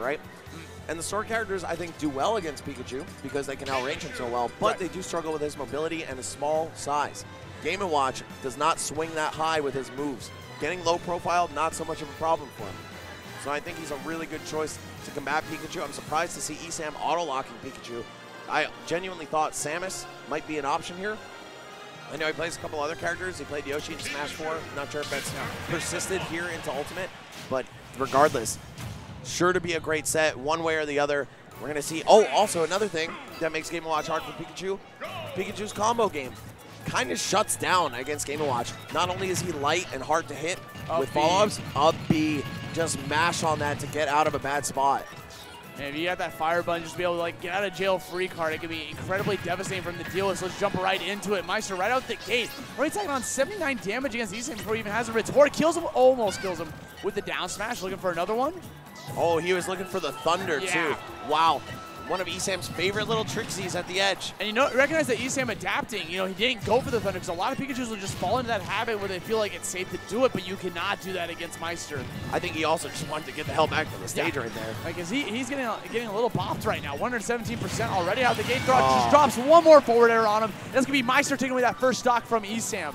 right? And the sword characters, I think, do well against Pikachu because they can outrange him so well, but Right. they do struggle with his mobility and his small size. Game & Watch does not swing that high with his moves. Getting low profile, not so much of a problem for him. So I think he's a really good choice to combat Pikachu. I'm surprised to see Esam auto-locking Pikachu. I genuinely thought Samus might be an option here. I know he plays a couple other characters. He played Yoshi in Smash 4. Not sure if that's persisted here into Ultimate, but regardless, sure to be a great set one way or the other. We're going to see. Oh, also another thing that makes Game & Watch hard for Pikachu, Pikachu's combo game kind of shuts down against Game & Watch. Not only is he light and hard to hit Up with follow-ups, up B, just mash on that to get out of a bad spot. And if you got that fire button, just be able to like get out of jail free card, it could be incredibly devastating from the deal with. So let's jump right into it. Maister right out the gate. Already taking on 79 damage against Esam before he even has a retort. Kills him, almost kills him with the down smash. Looking for another one. Oh, he was looking for the thunder Yeah. too. Wow. One of Esam's favorite little tricksies at the edge. And you know, recognize that Esam adapting. You know, he didn't go for the thunder because a lot of Pikachu's will just fall into that habit where they feel like it's safe to do it, but you cannot do that against Maister. I think he also just wanted to get the hell back to the stage Yeah. right there. Like, is he, he's getting a, getting a little bopped right now. 117% already out the gate. Throw, Oh. Just drops one more forward air on him. That's going to be Maister taking away that first stock from Esam.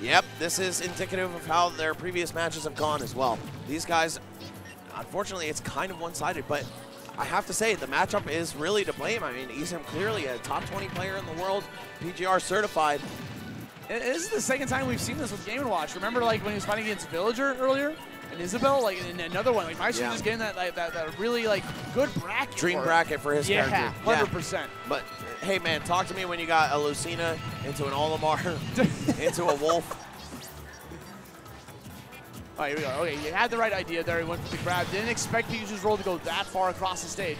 Yep, this is indicative of how their previous matches have gone as well. These guys, unfortunately, it's kind of one-sided, but I have to say, the matchup is really to blame. I mean, Esam clearly a top 20 player in the world, PGR certified. And This is the second time we've seen this with Game & Watch. Remember, like, when he was fighting against Villager earlier? And Isabelle, like, in another one. Like, Maister's Yeah. just getting that, like, that, that really, like, good bracket. Dream for bracket for his Yeah, character. 100%. But, hey, man, talk to me when you got a Lucina into an Olimar, into a Wolf. All right, here we go. Okay, you had the right idea there. He went for the grab. Didn't expect Pikachu's roll to go that far across the stage.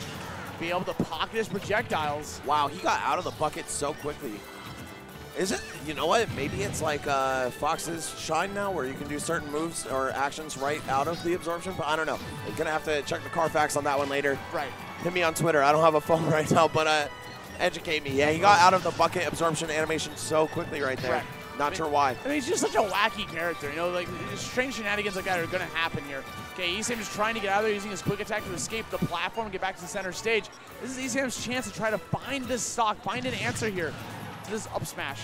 Be able to pocket his projectiles. Wow, he got out of the bucket so quickly. Is it? You know what? Maybe it's like uh, Fox's Shine now, where you can do certain moves or actions right out of the absorption. But I don't know. You're gonna have to check the Carfax on that one later. Right. Hit me on Twitter. I don't have a phone right now, but uh, educate me. Yeah, he got out of the bucket absorption animation so quickly right there. Right. Not sure why. I mean, he's just such a wacky character. You know, like strange shenanigans like that are going to happen here. Okay, Esam is trying to get out of there using his quick attack to escape the platform and get back to the center stage. This is Esam's chance to try to find this stock, find an answer here to this up smash.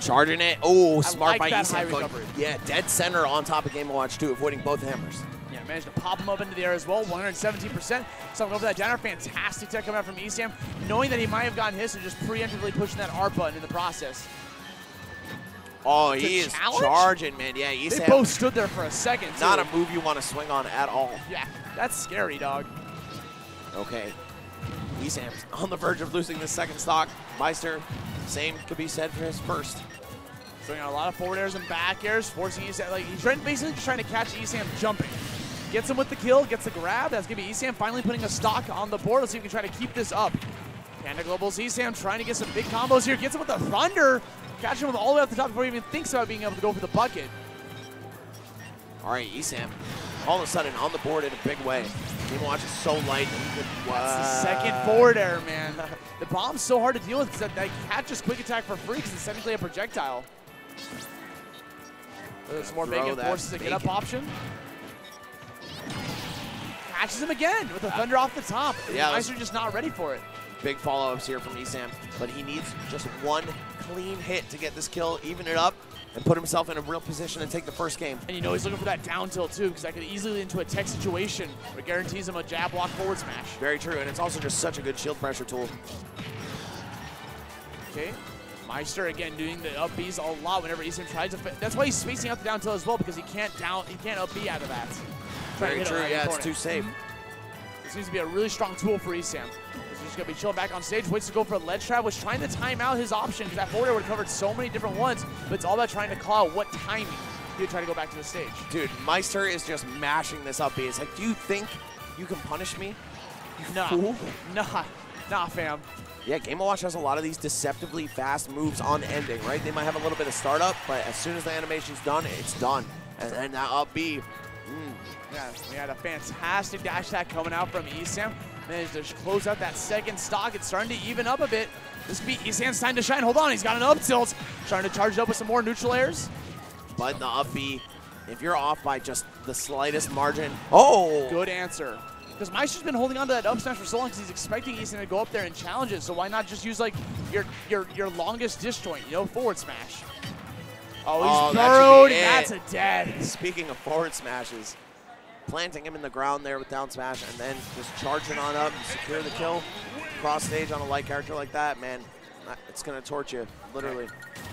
Charging it. Oh, smart like by Esam high going- recovery. Yeah, dead center on top of Game & Watch too, avoiding both hammers. Yeah, managed to pop him up into the air as well. 117%. Something over that down air. Fantastic tech coming out from Esam, knowing that he might have gotten hit, so just preemptively pushing that R button in the process. Oh, he is challenge? charging, man. Yeah, They both stood there for a second. Not too. a move you want to swing on at all. Yeah, that's scary, dog. Okay. Esam's on the verge of losing the second stock. Maister, same could be said for his first. Throwing a lot of forward airs and back airs, forcing Esam. Like he's trying, basically just trying to catch Esam jumping. Gets him with the kill, gets the grab. That's gonna be Esam finally putting a stock on the board. Let's see if we can try to keep this up. Panda Global's Esam trying to get some big combos here. Gets him with the thunder, catching him all the way up the top before he even thinks about being able to go for the bucket. All right, Esam, all of a sudden on the board in a big way. Game Watch is so light. that he could- That's the second forward air, man. The bomb's so hard to deal with because that, that catches quick attack for free because it's technically a projectile. There's more bacon forces a get up option. Catches him again with the thunder off the top. Yeah, Maister just not ready for it. Big follow-ups here from Esam, but he needs just one clean hit to get this kill, even it up, and put himself in a real position to take the first game. And you know he's looking for that down tilt too because that could easily lead into a tech situation where it guarantees him a jab block forward smash. Very true, and it's also just such a good shield pressure tool. Okay. Maister again doing the up Bs a lot whenever Esam tries to. That's why he's spacing out the down tilt as well because he can't down, he can't up B out of that. Very true, yeah, it's too safe. It seems to be a really strong tool for Esam. He's just going to be chilling back on stage, waits to go for a ledge trap, was trying to time out his option because that forward would have covered so many different ones, but it's all about trying to call out what timing he would try to go back to the stage. Dude, Maister is just mashing this up B. It's like, do you think you can punish me? Nah, fool. nah, nah, fam. Yeah, Game & Watch has a lot of these deceptively fast moves on ending, right? They might have a little bit of startup, but as soon as the animation's done, it's done. And then that up B, mm, Yeah, we had a fantastic dash attack coming out from Esam. Managed to close out that second stock. It's starting to even up a bit. This could be Esam's time to shine. Hold on, he's got an up tilt. Trying to charge it up with some more neutral airs. but the up B if you're off by just the slightest margin, oh, Good answer. Because Maister's been holding on to that up smash for so long because he's expecting Esam to go up there and challenge it. So why not just use like your your your longest disjoint, you know, forward smash. Oh, Oh, he's that should burrowed. be. That's a dead. Speaking of forward smashes, planting him in the ground there with down smash and then just charging on up and secure the kill. Cross stage on a light character like that, man, it's going to torch you, literally.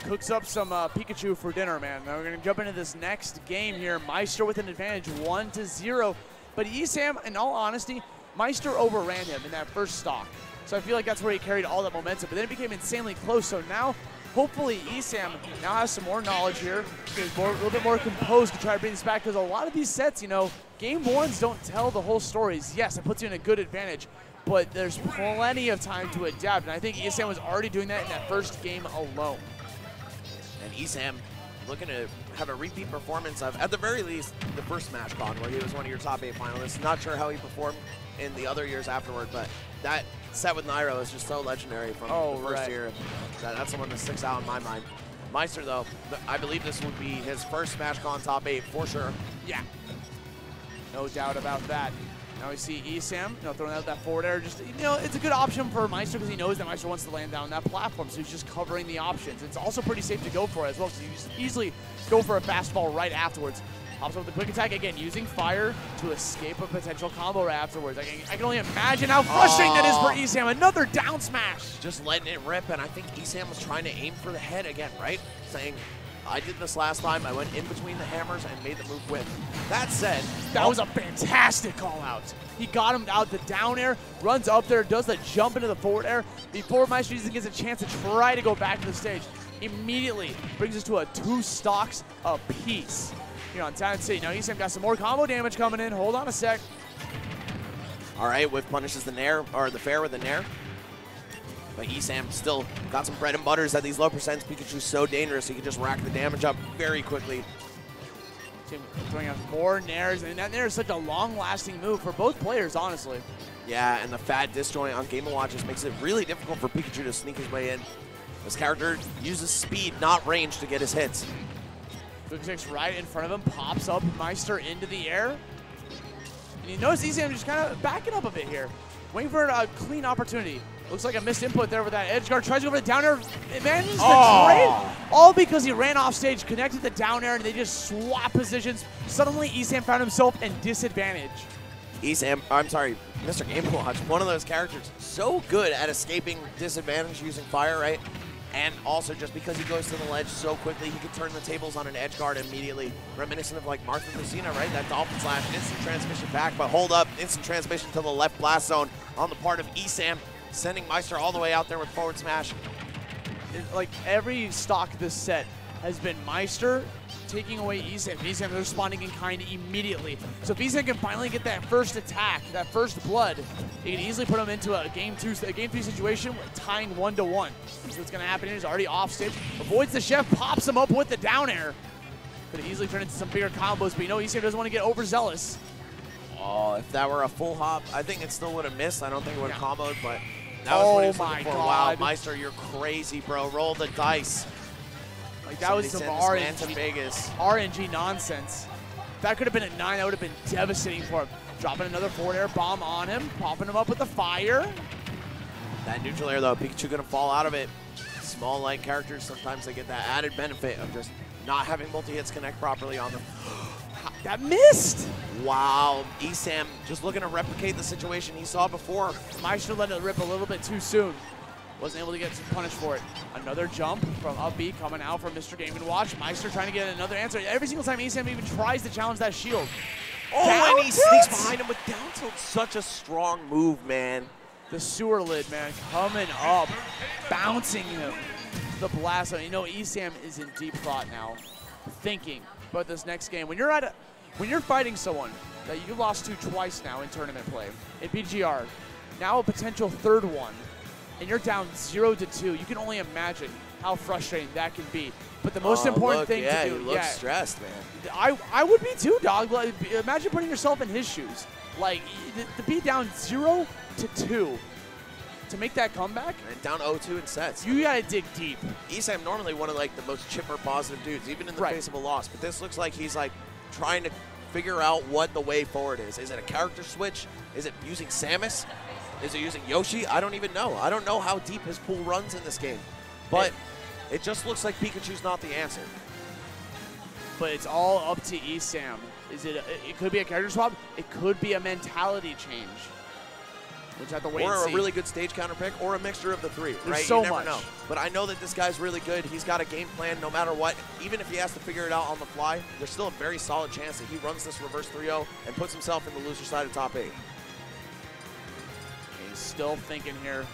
Cooks up some uh, Pikachu for dinner, man. Now we're gonna jump into this next game here. Maister with an advantage, one to zero. But Esam, in all honesty, Maister overran him in that first stock. So I feel like that's where he carried all that momentum. But then it became insanely close. So now, hopefully, Esam now has some more knowledge here. More, a little bit more composed to try to bring this back. Because a lot of these sets, you know, game ones don't tell the whole stories. Yes, it puts you in a good advantage. But there's plenty of time to adapt. And I think Esam was already doing that in that first game alone. And Esam looking to have a repeat performance of, at the very least, the first Smash Con where he was one of your top eight finalists. Not sure how he performed in the other years afterward, but that set with Nairo is just so legendary from Oh, the first right. year. That, that's the one that sticks out in my mind. Maister, though, I believe this would be his first Smash Con top eight for sure. Yeah. No doubt about that. Now we see Esam, you know, throwing out that forward air. Just, you know, it's a good option for Maister because he knows that Maister wants to land down that platform, so he's just covering the options. It's also pretty safe to go for it as well because you just easily go for a fastball right afterwards. Hops up with the quick attack again, using fire to escape a potential combo right afterwards. I can, I can only imagine how frustrating that is for oh. Esam. Another down smash. Just letting it rip, and I think Esam was trying to aim for the head again, right? Saying, I did this last time. I went in between the hammers and made the move with. That said, That was a fantastic call out. He got him out the down air, runs up there, does the jump into the forward air before Maister even gets a chance to try to go back to the stage. Immediately brings us to a two stocks apiece here on Town City. Now Esam got some more combo damage coming in. Hold on a sec. All right, Whiff punishes the nair, or the fair with the nair. But Esam still got some bread and butters at these low percents. Pikachu's so dangerous, he can just rack the damage up very quickly. Team throwing out more nairs, and that nair is such a long-lasting move for both players, honestly. Yeah, and the fat disjoint on Game & Watch just makes it really difficult for Pikachu to sneak his way in. This character uses speed, not range, to get his hits. Quick six right in front of him, pops up Maister into the air. And you notice Esam just kind of backing up a bit here, waiting for a clean opportunity. Looks like a missed input there with that edge guard. Tries to go for the down air. It manages to Oh. trade. All because he ran off stage, connected the down air, and they just swap positions. Suddenly, Esam found himself in disadvantage. Esam, I'm sorry, Mr. Game & Watch, one of those characters so good at escaping disadvantage using fire, right? And also just because he goes to the ledge so quickly, he can turn the tables on an edge guard immediately. Reminiscent of like Martha Lucina, right? That dolphin slash, instant transmission back, but hold up, instant transmission to the left blast zone on the part of Esam, sending Maister all the way out there with forward smash. It- like every stock this set has been Maister taking away Esam. Esam responding in kind immediately. So if Esam can finally get that first attack, that first blood, he can easily put him into a game two, a game three situation, tying one to one. So what's gonna happen here is already off stage, avoids the chef, pops him up with the down air. Could easily turn into some bigger combos, but you know Esam doesn't want to get overzealous. Oh, if that were a full hop, I think it still would have missed. I don't think it would have Yeah. comboed, but that was what he Oh was looking for. God. Wow, Maister, you're crazy, bro. Roll the dice. Like that was Somebody some send this man to RNG, Vegas. RNG nonsense. If that could have been a nine, that would have been devastating for him. Dropping another forward air bomb on him, popping him up with the fire. That neutral air, though, Pikachu gonna fall out of it. Small light characters, sometimes they get that added benefit of just not having multi-hits connect properly on them. That missed. Wow, Esam just looking to replicate the situation he saw before. Maister let it rip a little bit too soon. Wasn't able to get punished for it. Another jump from up B coming out from Mr. Game & Watch. Maister trying to get another answer. Every single time Esam even tries to challenge that shield. Oh, Down and he sneaks behind him with down tilt. Such a strong move, man. The sewer lid, man, coming up, bouncing him. The blast. You know, Esam is in deep thought now, thinking about this next game. When you're at a, when you're fighting someone that you lost to twice now in tournament play in PGR, now a potential third one, and you're down zero to two, you can only imagine how frustrating that can be. But the most Oh, important look, thing yeah, to do, looks yeah, stressed, man. I, I would be too, dog. Like, imagine putting yourself in his shoes. Like, to be down zero to two, to make that comeback, And down 0-2 in sets. you gotta dig deep. Esam normally one of like the most chipper positive dudes, even in the Right. face of a loss. But this looks like he's like, trying to figure out what the way forward is. Is it a character switch? Is it using Samus? Is it using Yoshi? I don't even know. I don't know how deep his pool runs in this game. But it just looks like Pikachu's not the answer. But it's all up to ESAM. Is it? A, it could be a character swap. It could be a mentality change. Which I have to wait or and a see. really good stage counter pick, or a mixture of the three. right? so you never much. know. But I know that this guy's really good. He's got a game plan no matter what. Even if he has to figure it out on the fly, there's still a very solid chance that he runs this reverse 3-0 and puts himself in the loser side of top eight. He's still thinking here.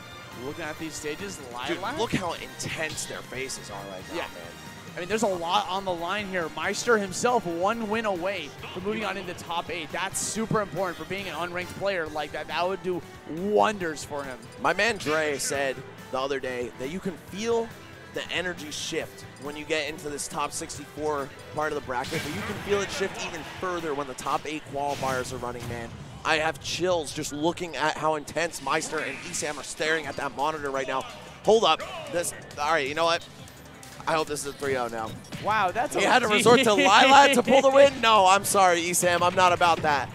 Looking at these stages, Dude, look how intense their faces are right now, Yeah. man. I mean, there's a lot on the line here. Maister himself, one win away from moving on into top eight. That's super important for being an unranked player like that. That would do wonders for him. My man Dre said the other day that you can feel the energy shift when you get into this top 64 part of the bracket, but you can feel it shift even further when the top eight qualifiers are running, man. I have chills just looking at how intense Maister and Esam are staring at that monitor right now. Hold up. This all right, you know what? I hope this is a 3-0 now. Wow, that's He had to resort to Lylat to pull the win? No, I'm sorry, Esam. I'm not about that.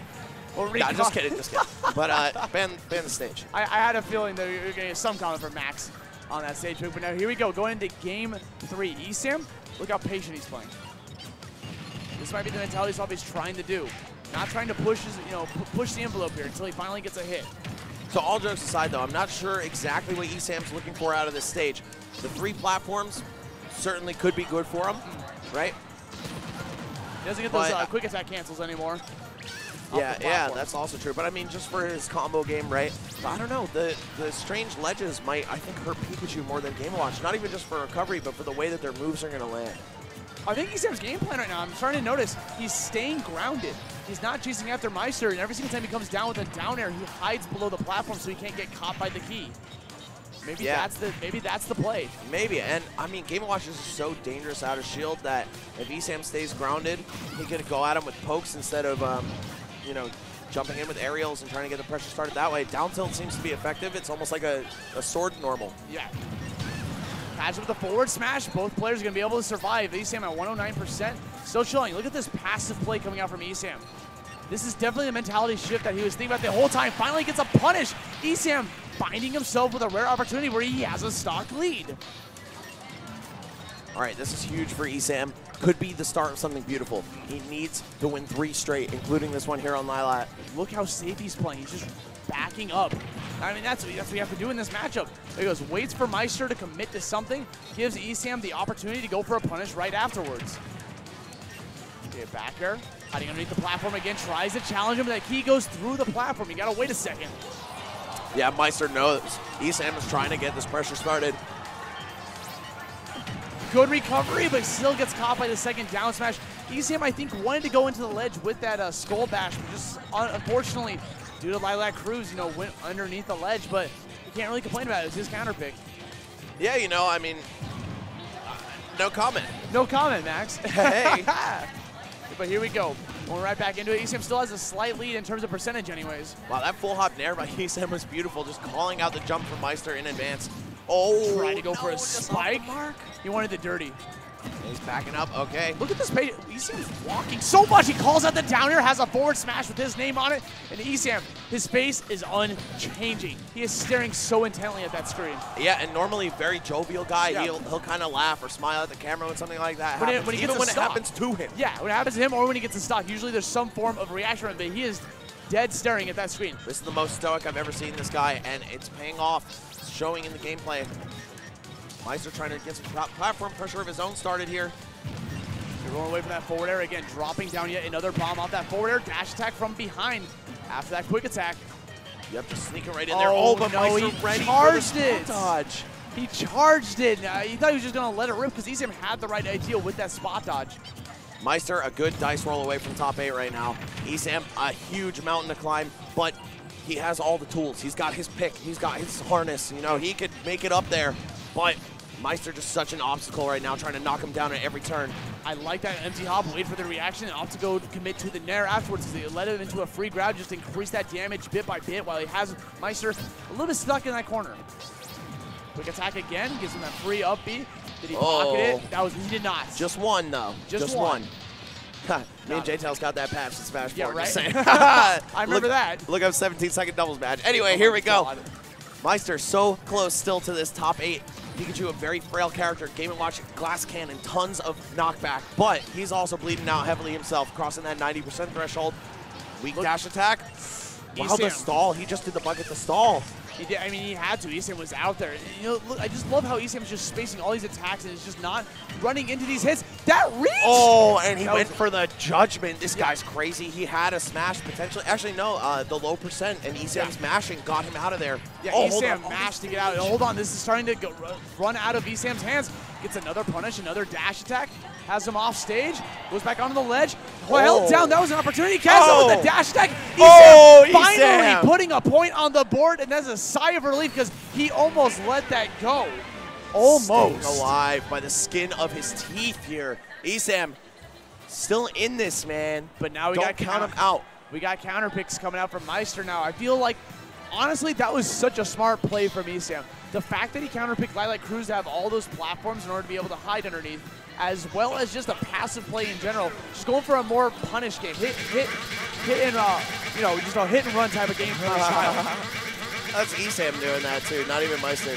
Well, Nah, just kidding, just kidding. But uh, ban, ban the stage. I, I had a feeling that you're going to get some comment from Max on that stage pick. But now here we go, going into game three. Esam, look how patient he's playing. This might be the mentality swap he's trying to do. Not trying to push his, you know, pu- push the envelope here until he finally gets a hit. So all jokes aside, though, I'm not sure exactly what ESAM's looking for out of this stage. The three platforms certainly could be good for him, right? He doesn't get those But- uh, quick attack cancels anymore. Yeah, yeah, that's also true. But I mean, just for his combo game, right? I don't know. The the strange ledges might, I think, hurt Pikachu more than Game Watch. Not even just for recovery, but for the way that their moves are going to land. I think Esam's game plan right now, I'm starting to notice he's staying grounded. He's not chasing after Maister, and every single time he comes down with a down air, he hides below the platform so he can't get caught by the key. Maybe Yeah. that's the maybe that's the play. Maybe, and I mean, Game Watch is so dangerous out of shield that if Esam stays grounded, he could go at him with pokes instead of, um, you know, jumping in with aerials and trying to get the pressure started that way. Down tilt seems to be effective. It's almost like a, a sword normal. Yeah. Patch with the forward smash. Both players are going to be able to survive. Esam at 109%. Still chilling. Look at this passive play coming out from Esam. This is definitely the mentality shift that he was thinking about the whole time. Finally gets a punish. Esam finding himself with a rare opportunity where he has a stock lead. All right, this is huge for Esam. Could be the start of something beautiful. He needs to win three straight, including this one here on Lylat. Look how safe he's playing. He's just backing up. I mean, that's, that's what you have to do in this matchup. He goes. Waits for Maister to commit to something. Gives Esam the opportunity to go for a punish right afterwards. Okay, back air. Hiding underneath the platform again. Tries to challenge him. But that key goes through the platform. You got to wait a second. Yeah, Maister knows Esam is trying to get this pressure started. Good recovery, but still gets caught by the second down smash. Esam, I think, wanted to go into the ledge with that uh, skull bash, but just uh, unfortunately, due to Lylat Cruise, you know, went underneath the ledge, but you can't really complain about it. It's his counter pick. Yeah, you know, I mean, no comment. No comment, Max. Hey. but here we go. Going right back into it. Esam still has a slight lead in terms of percentage anyways. Wow, that full hop nair by Esam was beautiful, just calling out the jump from Maister in advance. Oh, Trying to go oh, for a no, just off the spike. mark. He wanted the dirty. He's backing up, okay. Look at this page. Esam's walking so much. He calls out the down air, has a forward smash with his name on it. And Esam, his face is unchanging. He is staring so intently at that screen. Yeah, and normally very jovial guy. Yeah. He'll, he'll kind of laugh or smile at the camera when something like that When it- happens, when he even when it happens to him. Yeah, when it happens to him or when he gets a stock, usually there's some form of reaction but he is dead staring at that screen. This is the most stoic I've ever seen this guy, and it's paying off. It's showing in the gameplay. Maister trying to get some top platform pressure of his own started here. They're going away from that forward air again, dropping down yet another bomb off that forward air. Dash attack from behind after that quick attack. Yep, just sneaking right in there. Oh, Oh, but no, Maister he ready charged it. dodge. He charged it. Uh, he thought he was just going to let it rip because Esam had the right idea with that spot dodge. Maister, a good dice roll away from top eight right now. Esam, a huge mountain to climb, but he has all the tools. He's got his pick. He's got his harness. You know, he could make it up there, but Maister just such an obstacle right now, trying to knock him down at every turn. I like that empty hop, wait for the reaction, and opt to go commit to the Nair afterwards. They let him into a free grab, just increase that damage bit by bit while he has Maister a little bit stuck in that corner. Quick attack again, gives him that free up B. Did he pocket Oh. it? That was, he did not. Just one, though. Just one. one. Me and J-Tail's got that patch to Smash 4. Yeah, just right? I remember look, that. Look up 17 second doubles match. Anyway, Oh here we go. God. Maister so close still to this top eight. Pikachu, a very frail character. Game & Watch, glass cannon, tons of knockback. But he's also bleeding out heavily himself, crossing that 90% threshold. Weak Look- dash attack. Wow, the stall. He just did the bucket the stall. He did, I mean, he had to. Esam was out there. You know, look, I just love how Esam's just spacing all these attacks and is just not running into these hits. That reach! Oh, and he That went was- for the judgment. This Yeah. guy's crazy. He had a smash potentially. Actually, no, uh, the low percent, and Esam's Yeah. mashing got him out of there. Yeah, oh, on. mashed to get out. Hold on, this is starting to go, run out of Esam's hands. Gets another punish, another dash attack. Has him off stage. Goes back onto the ledge. Well, held Oh. down. That was an opportunity. Catches Oh. with the oh. dash attack. Esam Oh, finally Esam. putting a point on the board, and that's a sigh of relief because he almost let that go. Almost. Staying alive by the skin of his teeth here. Esam still in this, man. But now we Don't got count him out. We got counter picks coming out from Maister now. I feel like, honestly, that was such a smart play from Esam. The fact that he counterpicked Lylat Cruise to have all those platforms in order to be able to hide underneath, as well as just a passive play in general, just going for a more punish game, hit, hit, hit and uh, you know, just a hit and run type of game plan style. That's Esam doing that too, not even Maister.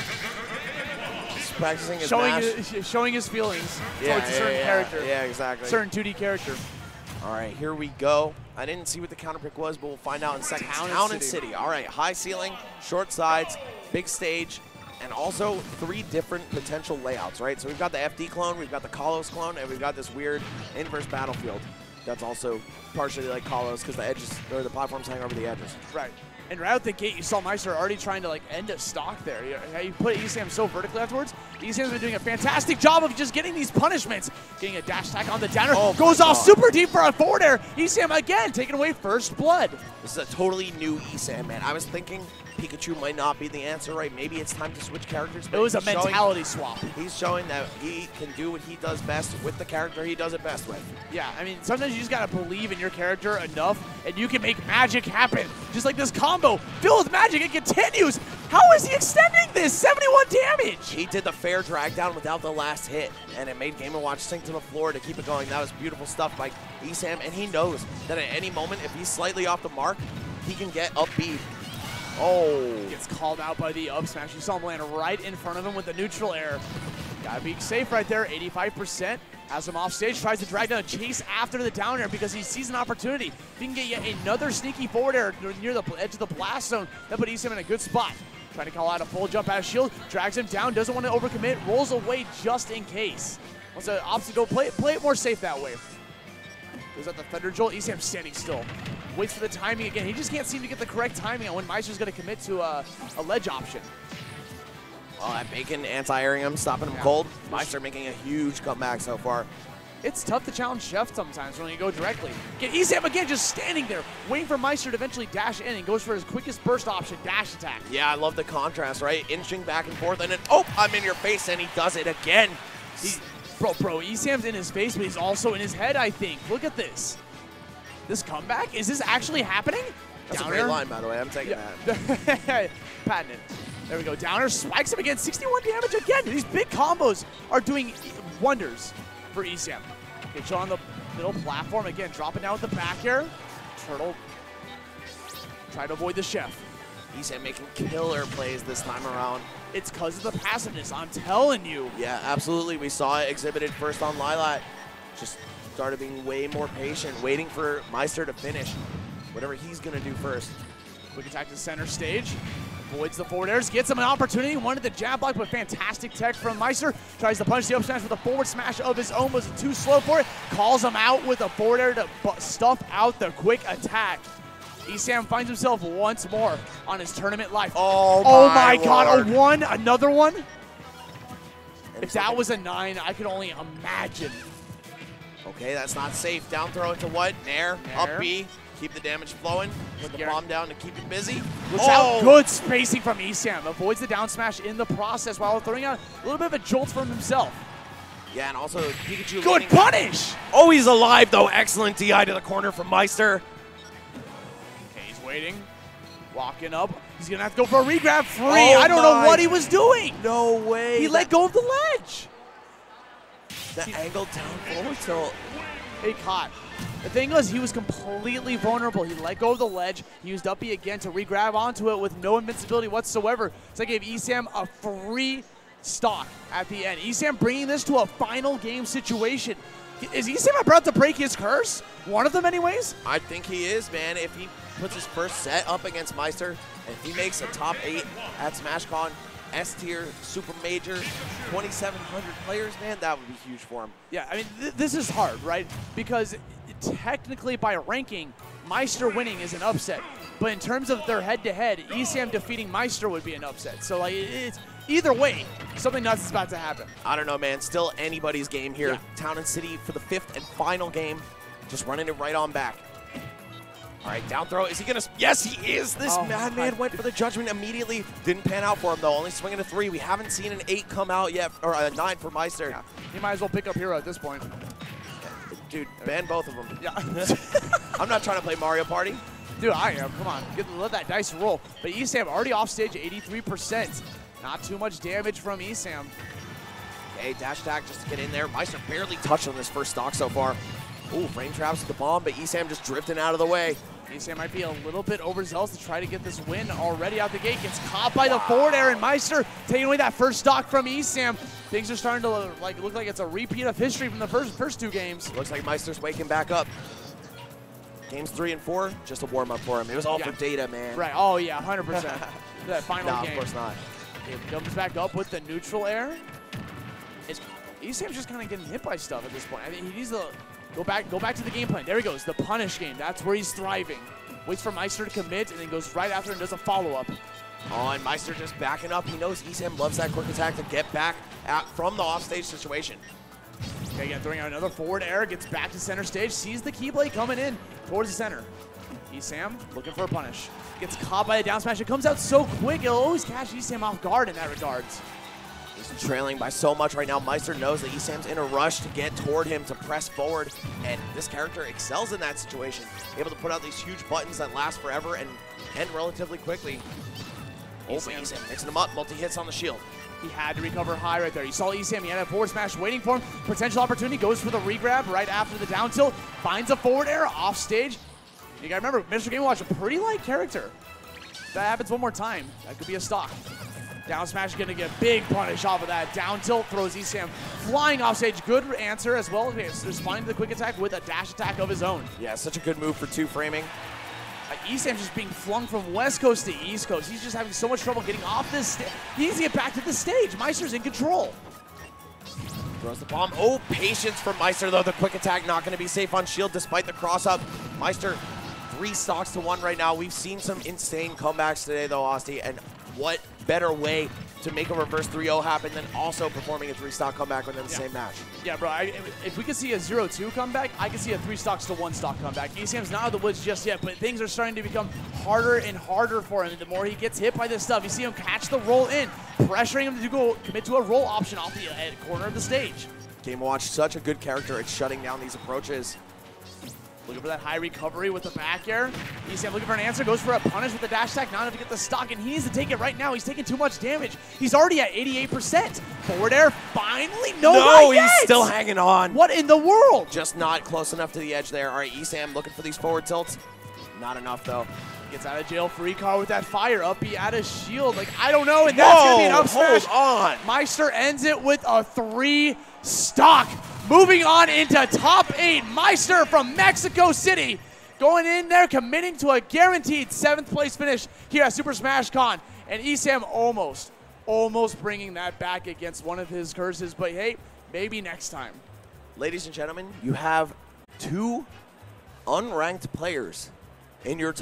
Just practicing his showing mash. his, showing his feelings yeah, towards a yeah, certain yeah, character, Yeah, exactly. certain 2D character. All right, here we go. I didn't see what the counter pick was, but we'll find out in seconds. Town and Town and City. City. All right, high ceiling, short sides, big stage, and also three different potential layouts, right? So we've got the FD clone, we've got the Kalos clone, and we've got this weird inverse battlefield that's also partially like Kalos because the edges or the platforms hang over the edges. Right. And right out the gate, you saw Maister already trying to like end a stock there. You, you put Esam so vertically afterwards. Esam's been doing a fantastic job of just getting these punishments. Getting a dash attack on the down air. Oh Goes off God. super deep for a forward air. Esam again taking away first blood. This is a totally new Esam, man. I was thinking Pikachu might not be the answer, right? Maybe it's time to switch characters. It was a he's showing- mentality swap. He's showing that he can do what he does best with the character he does it best with. Yeah, I mean, sometimes you just gotta believe in your character enough, and you can make magic happen. Just like this combo, filled with magic, it continues. How is he extending this? 71 damage. He did the fair drag down without the last hit, and it made Game & Watch sink to the floor to keep it going. That was beautiful stuff by Esam, and he knows that at any moment, if he's slightly off the mark, he can get up B. Oh, Gets called out by the up smash. You saw him land right in front of him with the neutral air. Gotta be safe right there, 85%. Has him off stage, tries to drag down a chase after the down air because he sees an opportunity. If he can get yet another sneaky forward air near the edge of the blast zone, that put him in a good spot. Trying to call out a full jump out of shield, drags him down, doesn't want to overcommit, rolls away just in case. Wants to opt to go play, play it more safe that way. Goes at the Thunder Jolt. Esam standing still. Waits for the timing again. He just can't seem to get the correct timing on when Maister's going to commit to a, a ledge option. Oh that Bacon anti-airing him, stopping him Yeah. cold. Maister making a huge comeback so far. It's tough to challenge Chef sometimes when you go directly. Get Esam again, just standing there, waiting for Maister to eventually dash in and goes for his quickest burst option, dash attack. Yeah, I love the contrast, right? Inching back and forth, and then, oh, I'm in your face, and he does it again. He, bro, bro, Esam's in his face, but he's also in his head, I think. Look at this. This comeback? Is this actually happening? That's Down a great air. line, by the way. I'm taking Yeah. that. Patented. There we go. Down air spikes him again. 61 damage again. These big combos are doing wonders for Esam. Get you on the middle platform again. Dropping down with the back air. Turtle. Try to avoid the chef. Esam making killer plays this time around. It's because of the passiveness. I'm telling you. Yeah, absolutely. We saw it exhibited first on Lylat. Just started being way more patient, waiting for Maister to finish whatever he's going to do first. Quick attack to center stage. Avoids the forward airs. Gets him an opportunity. Wanted the jab block, but fantastic tech from Maister. Tries to punch the up smash with a forward smash of his own. Was too slow for it. Calls him out with a forward air to stuff out the quick attack. Esam finds himself once more on his tournament life. Oh, Oh my, my god, a one, another one? And If that like- was a nine, I could only imagine. Okay, that's not safe. Down throw into what? Nair. Up B. Keep the damage flowing. Put the bomb down to keep it busy. Looks oh, out. Good spacing from Esam. Avoids the down smash in the process while throwing out a little bit of a jolt from himself. Yeah, and also Pikachu. Good punish! Oh, he's alive though. Excellent DI to the corner from Maister. Okay, he's waiting. Walking up. He's going to have to go for a regrab free. Oh I don't my- know what he was doing. No way. He let go of the ledge. the angled down forward tilt. He caught. The thing was, he was completely vulnerable. He let go of the ledge. He used up B again to re-grab onto it with no invincibility whatsoever. So I gave ESAM a free stock at the end. ESAM bringing this to a final game situation. Is ESAM about to break his curse? One of them, anyways? I think he is, man. If he puts his first set up against Maister, and if he makes a top eight at SmashCon, S tier, super major, 2,700 players, man, that would be huge for him. Yeah, I mean, th this is hard, right? Because technically, by ranking, Maister winning is an upset. But in terms of their head-to-head, ESAM defeating Maister would be an upset. So, like, it's either way, something nuts is about to happen. I don't know, man. Still anybody's game here. Yeah. Town and City for the fifth and final game. Just running it right on back. All right, down throw. Is he going to? Yes, he is. This Oh, madman went for the judgment immediately. Didn't pan out for him, though. Only swinging a three. We haven't seen an eight come out yet, or a nine for Maister. He might as well pick up Hero at this point. Dude, ban both of them. Yeah. I'm not trying to play Mario Party. Dude, I am. Come on. Get, let that dice roll. But ESAM already off stage 83%. Not too much damage from ESAM. Okay, dash attack just to get in there. Maister barely touched on this first stock so far. Ooh, frame traps with the bomb, but Esam just drifting out of the way. ESAM might be a little bit overzealous to try to get this win already out the gate. Gets caught by the forward Aaron Maister taking away that first stock from ESAM. Things are starting to like look like it's a repeat of history from the first first two games. Looks like Maister's waking back up. Games three and four, just a warm up for him. It was all Yeah. for data, man. Right. Oh yeah, 100%. that final No, game. of course not. It comes back up with the neutral air. ESAM's just kind of getting hit by stuff at this point. I think he needs to go back go back to the game plan. There he goes, the punish game. That's where he's thriving. Waits for Maister to commit and then goes right after and does a follow-up. Oh, and Maister just backing up. He knows Esam loves that quick attack to get back at, from the offstage situation. Okay, again, throwing out another forward air, gets back to center stage, sees the Keyblade coming in towards the center. Esam looking for a punish. Gets caught by the down smash. It comes out so quick, it'll always catch Esam off guard in that regards. He's trailing by so much right now. Maister knows that Esam's in a rush to get toward him to press forward, and this character excels in that situation. Able to put out these huge buttons that last forever and end relatively quickly. Oh, Esam. Mixing them up, multi-hits on the shield. He had to recover high right there. You saw Esam, he had a forward smash waiting for him. Potential opportunity, goes for the regrab right after the down tilt, finds a forward air off stage. You gotta remember, Mr. Game Watch, a pretty light character. If that happens one more time, that could be a stock. Down smash is gonna get a big punish off of that. Down tilt throws Esam flying off stage. Good answer as well. He's responding to the quick attack with a dash attack of his own. Yeah, such a good move for two framing. Uh, like Esam's just being flung from West Coast to East Coast. He's just having so much trouble getting off this stage. He needs to get back to the stage. Maister's in control. Throws the bomb. Oh, patience from Maister, though. The quick attack not going to be safe on shield despite the cross up. Maister, three stocks to one right now. We've seen some insane comebacks today, though, Asti. And what better way to make a reverse 3-0 happen than also performing a three-stock comeback within the Yeah. same match? Yeah, bro. I, if we could see a 0-2 comeback, I could see a three stocks to one stock comeback. ESAM's not out of the woods just yet, but things are starting to become harder and harder for him. The more he gets hit by this stuff, you see him catch the roll in, pressuring him to go commit to a roll option off the uh, corner of the stage. Game Watch, such a good character at shutting down these approaches. Looking for that high recovery with the back air. ESAM looking for an answer, goes for a punish with the dash attack, not enough to get the stock, and he needs to take it right now. He's taking too much damage. He's already at 88%. Forward air, finally, no, no, he's yet! still hanging on. What in the world? Just not close enough to the edge there. All right, Esam looking for these forward tilts. Not enough, though. Gets out of jail free car with that fire. Up be out of shield. Like, I don't know. And that's going to be an up smash. hold on. Maister ends it with a three stock. Moving on into top eight. Maister from Mexico City going in there, committing to a guaranteed seventh place finish here at Super Smash Con. And Esam almost, almost bringing that back against one of his curses. But hey, maybe next time. Ladies and gentlemen, you have two unranked players in your top.